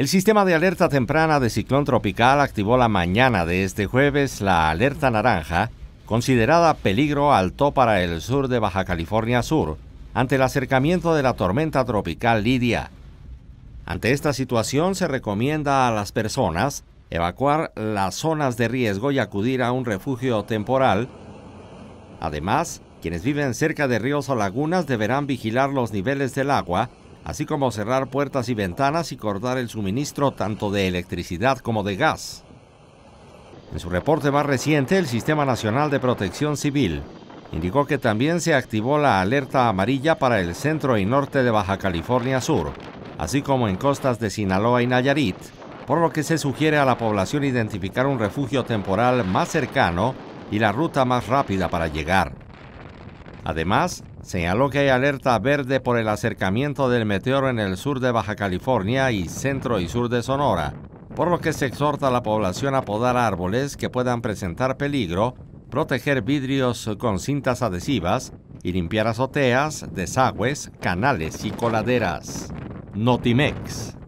El sistema de alerta temprana de ciclón tropical activó la mañana de este jueves la alerta naranja, considerada peligro alto para el sur de Baja California Sur, ante el acercamiento de la tormenta tropical Lidia. Ante esta situación se recomienda a las personas evacuar las zonas de riesgo y acudir a un refugio temporal. Además, quienes viven cerca de ríos o lagunas deberán vigilar los niveles del agua, así como cerrar puertas y ventanas y cortar el suministro tanto de electricidad como de gas. En su reporte más reciente, el Sistema Nacional de Protección Civil indicó que también se activó la alerta amarilla para el centro y norte de Baja California Sur, así como en costas de Sinaloa y Nayarit, por lo que se sugiere a la población identificar un refugio temporal más cercano y la ruta más rápida para llegar. Además, señaló que hay alerta verde por el acercamiento del meteoro en el sur de Baja California y centro y sur de Sonora, por lo que se exhorta a la población a podar árboles que puedan presentar peligro, proteger vidrios con cintas adhesivas y limpiar azoteas, desagües, canales y coladeras. Notimex.